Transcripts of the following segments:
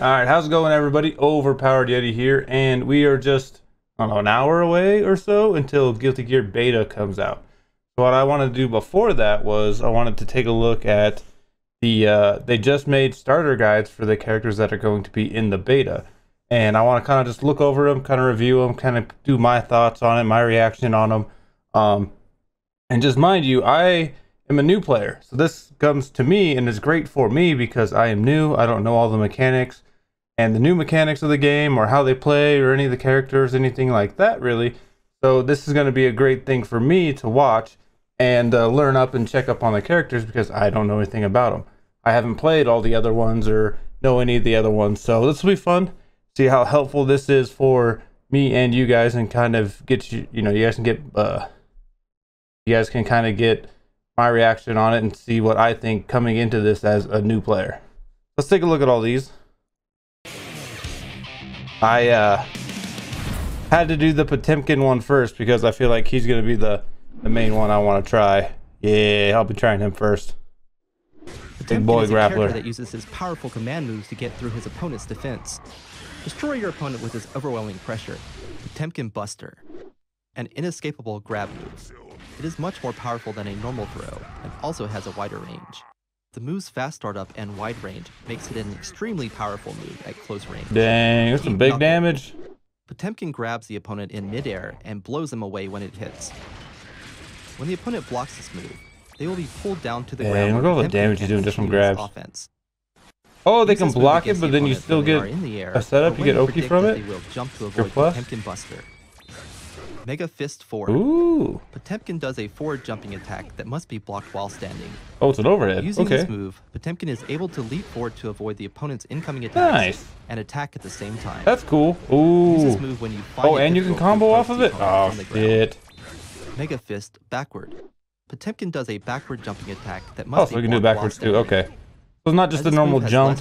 All right, how's it going, everybody? Overpowered Yeti here, and we are just I don't know, an hour away or so until Guilty Gear Beta comes out. What I wanted to do before that was I wanted to take a look at the uh, they just made starter guides for the characters that are going to be in the beta, and I want to kind of just look over them, kind of review them, kind of do my thoughts on it, my reaction on them, um, and just mind you, I am a new player, so this comes to me and is great for me because I am new. I don't know all the mechanics and the new mechanics of the game or how they play or any of the characters, anything like that, really. So this is going to be a great thing for me to watch and uh, learn up and check up on the characters because I don't know anything about them. I haven't played all the other ones or know any of the other ones. So this will be fun. See how helpful this is for me and you guys and kind of get you, you know, you guys can get, uh, you guys can kind of get my reaction on it and see what I think coming into this as a new player. Let's take a look at all these. I uh, had to do the Potemkin one first because I feel like he's going to be the, the main one I want to try. Yeah, I'll be trying him first. Big boy is a grappler that uses his powerful command moves to get through his opponent's defense. Destroy your opponent with his overwhelming pressure. Potemkin Buster, an inescapable grab move. It is much more powerful than a normal throw and also has a wider range. The move's fast startup and wide range makes it an extremely powerful move at close range. Dang, that's some big damage. Potemkin grabs the opponent in midair and blows them away when it hits. When the opponent blocks this move, they will be pulled down to the Dang, ground. Look at all the damage you do just from grabs. Offense. Oh, they can block it, but then you still get the air, a setup. You get Oki from it. They will jump to avoid Potemkin Buster. Mega Fist forward. Ooh. Potemkin does a forward jumping attack that must be blocked while standing. Oh, it's an overhead. Using okay. this move, Potemkin is able to leap forward to avoid the opponent's incoming attacks nice. and attack at the same time. That's cool. Ooh. Use this move when you find Oh, and you can combo off of it? Oh, shit. Mega Fist backward. Potemkin does a backward jumping attack that oh, must oh, so we can do backwards too. Okay. So it's not just a normal jump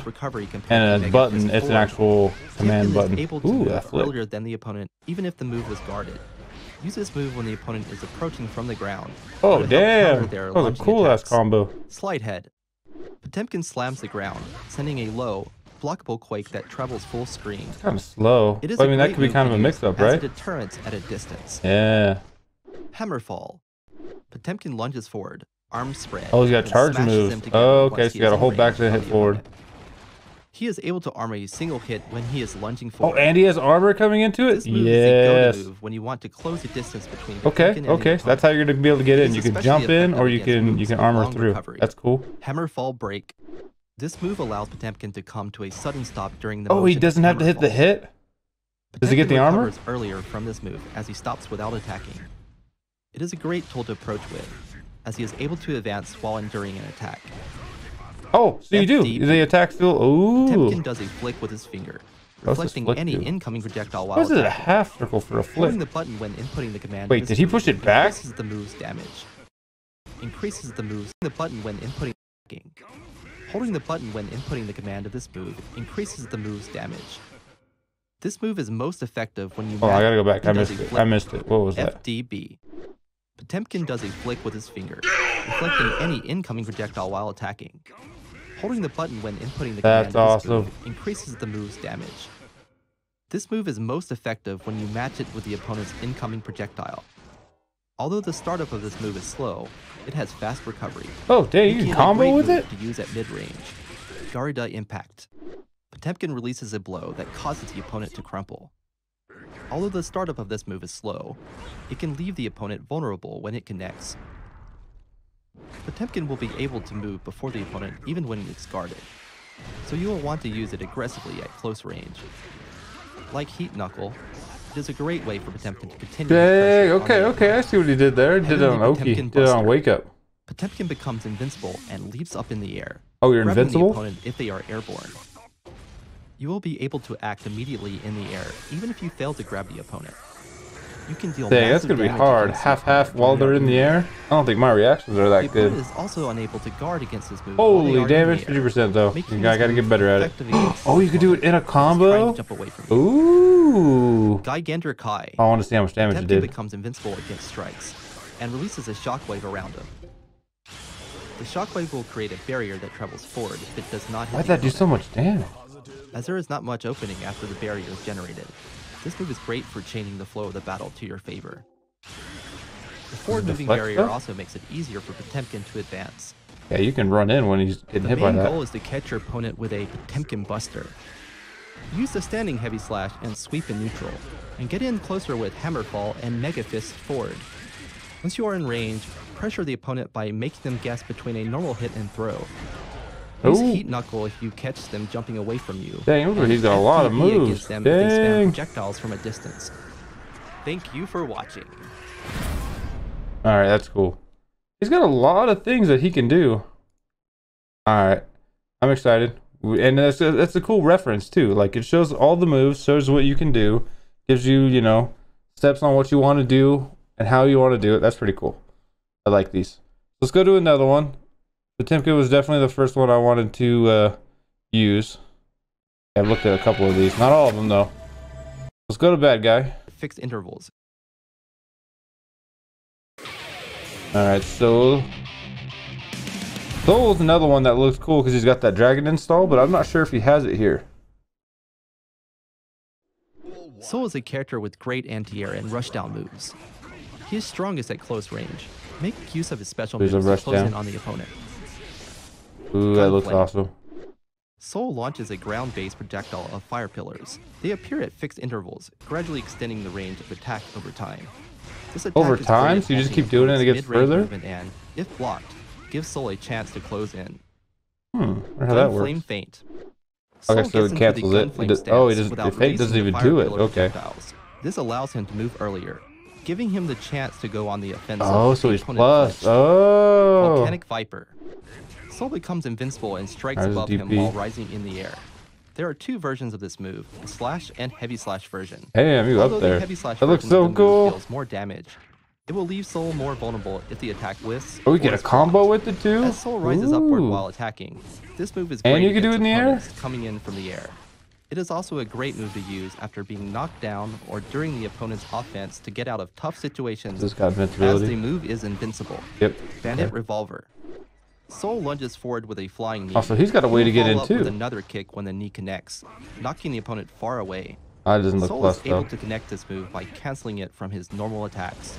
and a button, it's an actual command button. Ooh, that flip. earlier than the opponent, even if the move was guarded. Use this move when the opponent is approaching from the ground. Oh, damn. That was a cool ass combo. Slide head. Potemkin slams the ground, sending a low, blockable quake that travels full screen. It's kind of slow. It is I mean, that could be kind of a mix up, right? a deterrent at a distance. Yeah. Hammerfall. Potemkin lunges forward, arms spread. Oh, he's got charge moves. Oh, okay, so you got to hold back to hit forward. He is able to armor a single hit when he is lunging forward. Oh, and he has armor coming into it? This move yes. Is a move when you want to close the distance between Okay, okay. So that's how you're going to be able to get in. You can jump in or you can you can armor through. Recovery. That's cool. Hammerfall break. This move allows Potemkin to come to a sudden stop during the Oh, he doesn't have to hit the hit? Potemkin Does he get the armor? earlier from this move as he stops without attacking. It is a great tool to approach with, as he is able to advance while enduring an attack. Oh, so you do. The attack still. Ooh. Potemkin does a flick with his finger, reflecting any do? incoming projectile while. Why is it a half circle for a flick? Holding the button when inputting the command. Wait, did he push it back? Increases the move's damage. Increases the move's the button when inputting. Holding the button when inputting the command of this move increases the move's damage. This move is most effective when you. Oh, I gotta go back. I missed it. I missed it. What was that? FDB. Potemkin does a flick with his finger, reflecting any incoming projectile while attacking. Holding the button when inputting the That's command awesome. move increases the move's damage. This move is most effective when you match it with the opponent's incoming projectile. Although the startup of this move is slow, it has fast recovery. Oh, dang, you can combo with it? To use at mid-range. Garuda Impact. Potemkin releases a blow that causes the opponent to crumple. Although the startup of this move is slow, it can leave the opponent vulnerable when it connects. Potemkin will be able to move before the opponent even when it's guarded, so you will want to use it aggressively at close range. Like Heat Knuckle, it is a great way for Potemkin to continue. Dang, okay, okay, I see what he did there. Did it on Oki, did it on Wake Up. Potemkin becomes invincible and leaps up in the air. Oh, you're invincible? The if they are airborne. You will be able to act immediately in the air, even if you fail to grab the opponent. You can deal Dang, that's gonna be hard. Half half while they're in the air. I don't think my reactions are that the good. is also unable to guard against this move. Holy damage, fifty percent though. You gotta, gotta get better at it. oh, you can do it in a combo. Jump away from Ooh. Giganter Kai. I want to see how much damage it did. becomes invincible against strikes, and releases a shockwave around him. The shockwave will create a barrier that travels forward if it does not hit Why'd that do so much damage? as there is not much opening after the barrier is generated. This move is great for chaining the flow of the battle to your favor. The forward moving barrier also makes it easier for Potemkin to advance. Yeah, you can run in when he's getting the hit by that. The main goal is to catch your opponent with a Potemkin Buster. Use the standing heavy slash and sweep in neutral, and get in closer with Hammerfall and Mega Fist forward. Once you are in range, pressure the opponent by making them guess between a normal hit and throw. Use Ooh. Heat Knuckle if you catch them jumping away from you. Dang, he's got a lot of moves. Them Dang. If they spam projectiles from a distance. Thank you for watching. Alright, that's cool. He's got a lot of things that he can do. Alright. I'm excited. And that's a, that's a cool reference, too. Like, it shows all the moves, shows what you can do, gives you, you know, steps on what you want to do and how you want to do it. That's pretty cool. I like these. Let's go to another one. Potemkin was definitely the first one I wanted to uh, use. I've looked at a couple of these. Not all of them, though. Let's go to Badguy. Fixed intervals. Alright, so... Sol's another one that looks cool because he's got that dragon install, but I'm not sure if he has it here. Sol is a character with great anti-air and rushdown moves. He is strongest at close range. Make use of his special There's moves to close down. in on the opponent. Ooh, that looks awesome. Sol launches a ground-based projectile of fire pillars. They appear at fixed intervals, gradually extending the range of attack over time. over time? So you just keep doing it and it gets further? And, if blocked, gives Sol a chance to close in. Hmm, how that works. Flame. Sol okay, so it cancels it. it does, oh, it does, the feint doesn't even do it. Okay. This allows him to move earlier, giving him the chance to go on the offensive. Oh, so he's plus. Oh. Volcanic Viper. Sol becomes invincible and strikes above him while rising in the air. There are two versions of this move, a slash and heavy slash version. Hey, I'm up there. The heavy slash that looks so cool. Deals more damage. It will leave Sol more vulnerable if the attack whiffs. Oh, we get a combo with it too? As Sol rises Ooh. upward while attacking. This move is And you can do it in the air? Coming in from the air. It is also a great move to use after being knocked down or during the opponent's offense to get out of tough situations. This got invincibility. As the move is invincible. Yep. Bandit okay. Revolver. Sol lunges forward with a flying knee. Also, he's got a way to get in too. With another kick when the knee connects, knocking the opponent far away. Ah, doesn't look Sol plus, is able to connect this move by canceling it from his normal attacks,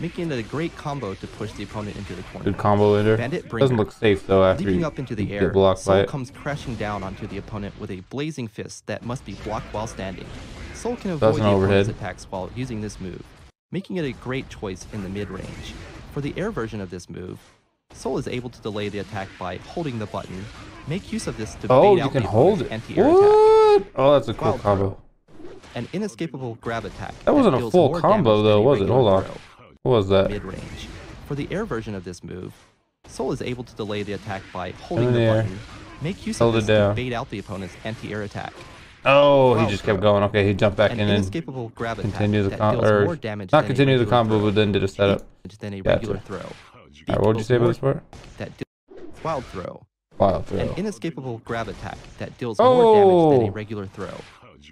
making it a great combo to push the opponent into the corner. Good combo. Bandit Bringer. Doesn't look safe though after Leaping up into the air, Sol comes crashing down onto the opponent with a blazing fist that must be blocked while standing. Sol can avoid the opponent's attacks while using this move, making it a great choice in the mid-range. For the air version of this move, Sol is able to delay the attack by holding the button. Make use of this to oh, bait you out can the hold it. anti-air attack. Oh, that's a cool Wild combo. Throw. An inescapable grab attack. That wasn't a full combo though, was it? Hold on. What was that? Mid-range. For the air version of this move, Sol is able to delay the attack by holding the, the button. Make use Hold of this to bait out the opponent's anti-air attack. Oh, he just throw. kept going. Okay, he jumped back An in and grab continue the combo, not continue the combo, but then did a setup. Than a regular gotcha. throw. Right, what would you say about this part? That Wild Throw. Wild Throw. An inescapable grab attack that deals oh. more damage than a oh! regular throw.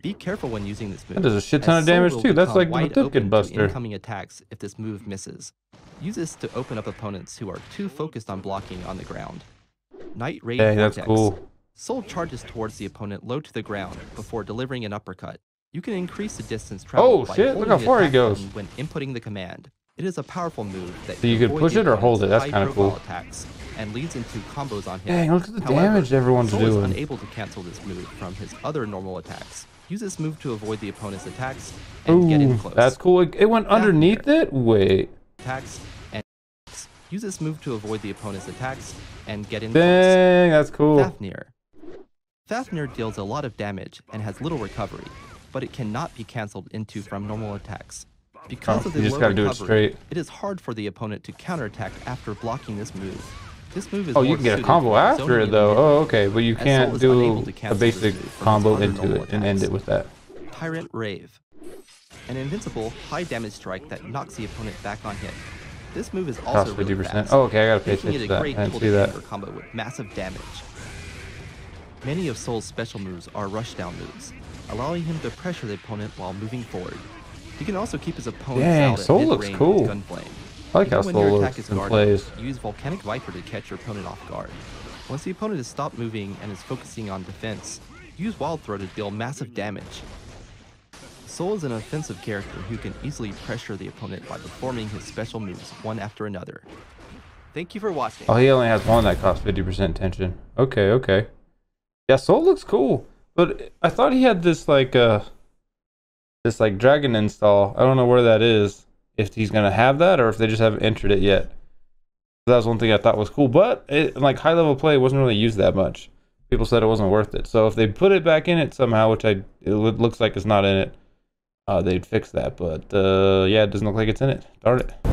Be careful when using this move. That does a shit ton of damage too. That's like the Potemkin Buster. Incoming attacks if this move misses. Use this to open up opponents who are too focused on blocking on the ground. Night Raid Hey, that's cool. Sol charges towards the opponent low to the ground before delivering an uppercut. You can increase the distance oh, traveled oh, shit, look how far he goes. when inputting the command. It is a powerful move that so you could push it or hold it. That's kind of cool. Attacks and leads into combos on him. Dang, look at the However, damage everyone's Sol doing. is unable to cancel this move from his other normal attacks. Use this move to avoid the opponent's attacks and Ooh, get in close. That's cool. It, went underneath it? Wait. Attacks and use this move to avoid the opponent's attacks and get in Dang, close. that's cool. Fafnir. Fafnir deals a lot of damage and has little recovery, but it cannot be cancelled into from normal attacks. Because oh, of the you just gotta recovery, do it straight. It is hard for the opponent to counterattack after blocking this move. This move is Oh, you can get a combo after it though. Oh, okay, but you can't do a basic combo into it and end it with that. Tyrant Rave. An invincible, high damage strike that knocks the opponent back on hit. This move is also Cost 50%. Really fast, oh, okay, I gotta pay attention to that. I didn't see that. combo with massive damage. Many of Sol's special moves are rushdown moves, allowing him to pressure the opponent while moving forward. He can also keep his opponents Dang, out Sol looks cool. Gunflame. I like how Sol looks and plays. Use Volcanic Viper to catch your opponent off guard. Once the opponent has stopped moving and is focusing on defense, use Wild Throw to deal massive damage. Sol is an offensive character who can easily pressure the opponent by performing his special moves one after another. Thank you for watching. Oh, he only has one that costs 50% tension. Okay, okay. Yeah, Sol looks cool. But I thought he had this, like, uh... This, like, dragon install. I don't know where that is. If he's going to have that or if they just haven't entered it yet. That was one thing I thought was cool. But, it, like, high-level play wasn't really used that much. People said it wasn't worth it. So if they put it back in it somehow, which I it looks like it's not in it, uh, they'd fix that. But, uh, yeah, it doesn't look like it's in it. Darn it.